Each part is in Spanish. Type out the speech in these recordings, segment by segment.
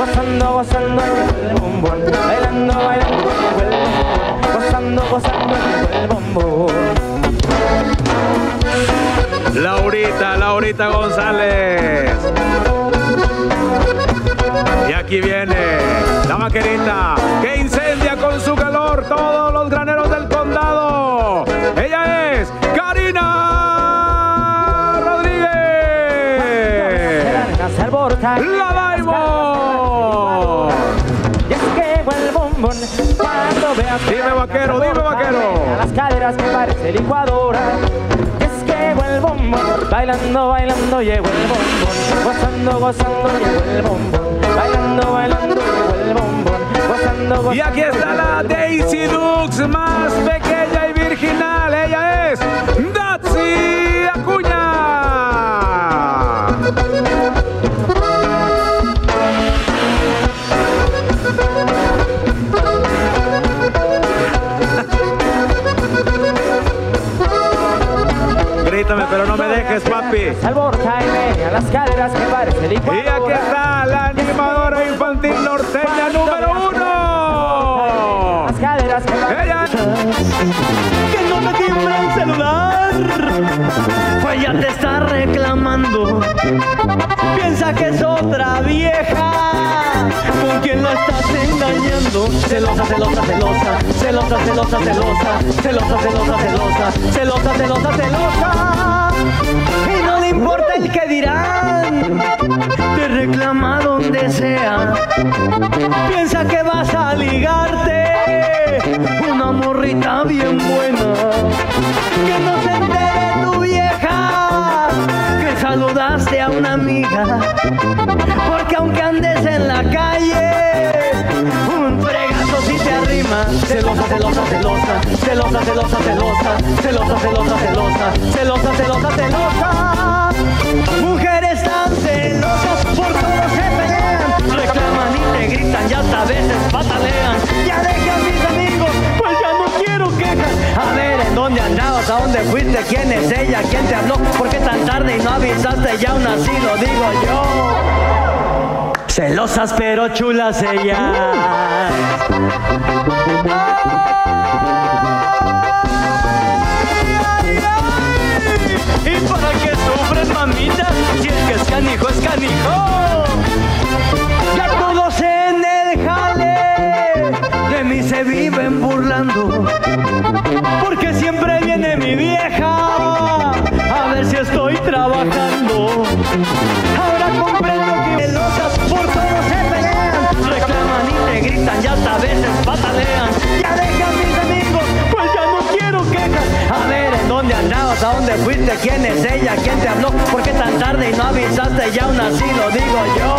gozando, gozando el bombón, bailando, bailando el bombón, gozando, gozando el bombón. Laurita, Laurita González. Y aquí viene la vaquerita que Dime, vaquero, dime, vaquero. A las caderas que parece licuadora. Es que el bombón. Bailando, bailando llegó el bombón. Gozando, gozando llegó el bombón. Bailando, bailando llegó el bombón. Gozando, gozando Y aquí alborota y media las caderas que parece Y aquí está la animadora infantil norteña número uno. Las caderas que Ella que no me timbra el celular. Pues ya te está reclamando. Piensa que es otra vieja. ¿Con quien la estás engañando? Celosa, celosa, celosa. Celosa, celosa, celosa. Celosa, celosa, celosa. Celosa, celosa, celosa. Importa el que dirán. Te reclama donde sea. Piensa que vas a ligarte una morrita bien buena. Que no se entere tu vieja que saludaste a una amiga. Porque aunque andes en la calle, un fregazo si te arrima. Celosa, celosa, celosa, celosa, celosa, celosa, celosa, celosa, celosa, celosa, celosa, celosa. Mujeres tan celosas por todo se pelean, reclaman y te gritan y hasta a veces patalean. Ya deja a mis amigos, pues ya no quiero quejas. A ver, ¿en dónde andabas? ¿A dónde fuiste? ¿Quién es ella? ¿Quién te habló? ¿Por qué tan tarde y no avisaste? Y aún así lo digo yo. Celosas pero chulas ellas. Ya deja a mis amigos, pues ya no quiero quejas. A ver, ¿en dónde andabas? ¿A dónde fuiste? ¿Quién es ella? ¿Quién te habló? ¿Por qué tan tarde y no avisaste? Y aún así lo digo yo.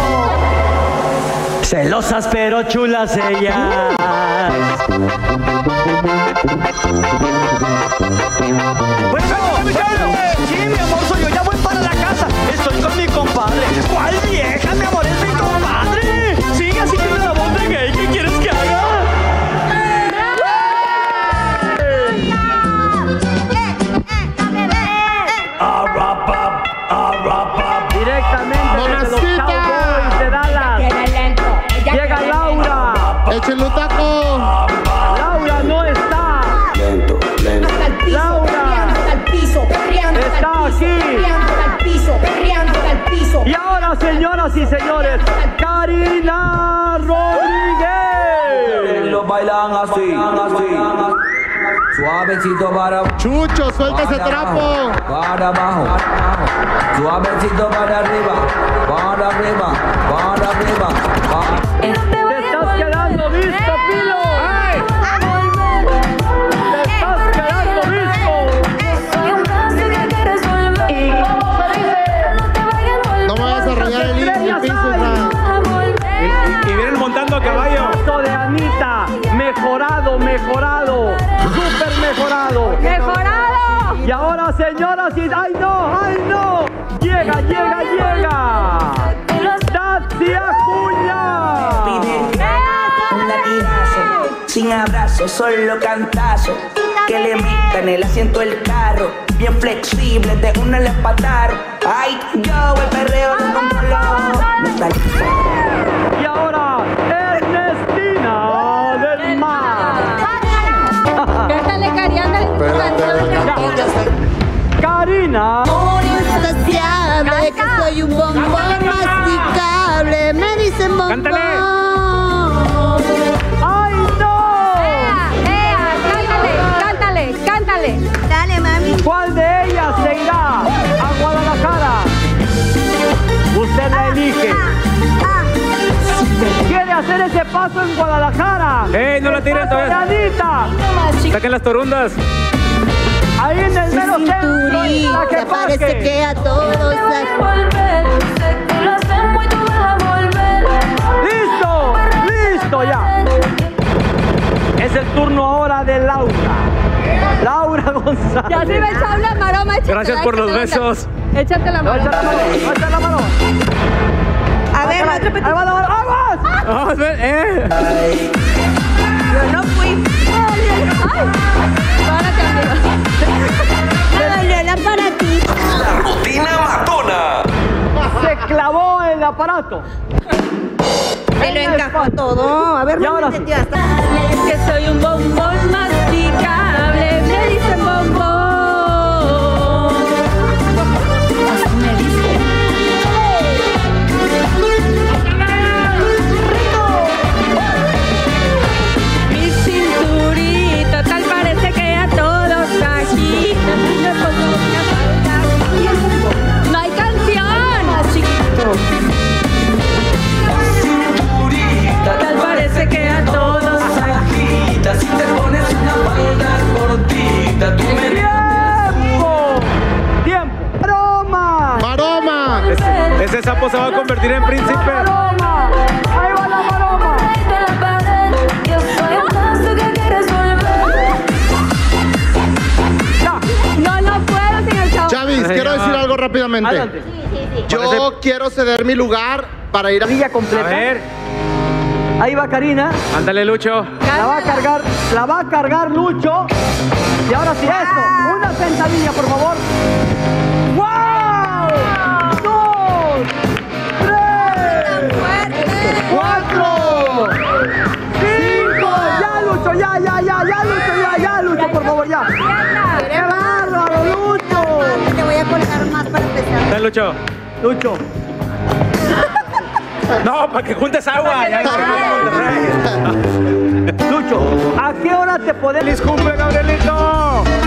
Celosas pero chulas ellas. Laura no está. hasta el piso, Laura. hasta el piso, perreando hasta Está el piso, aquí. perreando hasta el piso, perreando hasta el piso. Y ahora, señoras y señores, Karina Rodríguez. Lo bailan así, así. Suavecito para Chucho, suelta ese trapo. para abajo, suavecito para arriba, para arriba, para arriba. para- Te estás quedando visto, Pilo. Mejorado, mejorado, súper mejorado. ¡Mejorado! Y ahora, señoras y... ¡Ay, no! ¡Ay, no! ¡Llega, llega, llega! ¡Datsy Acuña! Un latigazo, sin abrazo, solo cantazo. Que le metan el asiento del carro. Bien flexible, de una le empataron. Ay, yo el perreo no controlo. No está Y ahora Karina. Insaciable, que soy un bombón masticable. Me dicen bombón. Cántale. cántale mami ¿Cuál de ellas se irá a Guadalajara? Usted la ah, elige. Ah, ah. ¿Quiere hacer ese paso en Guadalajara? ¡Ey, no la tiren todavía! ¡Saquen las torundas! Ahí en el mero centro, que parece que a todos ¡Listo! ¡Listo ya! Es el turno ahora de Laura. Laura González. Ya se me maroma, Gracias por los besos. Échate la No, mano, no, la mano. A ver, otro. Vamos, ven, eh. Yo no fui. Aparato. Me lo encajó todo. A ver, no ahora me entendió hasta. Que soy un bombón masticable. El chavo. Chavis, quiero decir algo rápidamente. Adelante. Yo quiero ceder mi lugar para ir a... Silla A completa. ver, Ahí va Karina. ándale, Lucho. La va a cargar, la va a cargar Lucho. Y ahora sí, esto. Una sentadilla, por favor. Lucho. Lucho. No, para que juntes agua. Ya, Lucho, ¿a qué hora te podemos... ¡Feliz cumple, Gabrielito!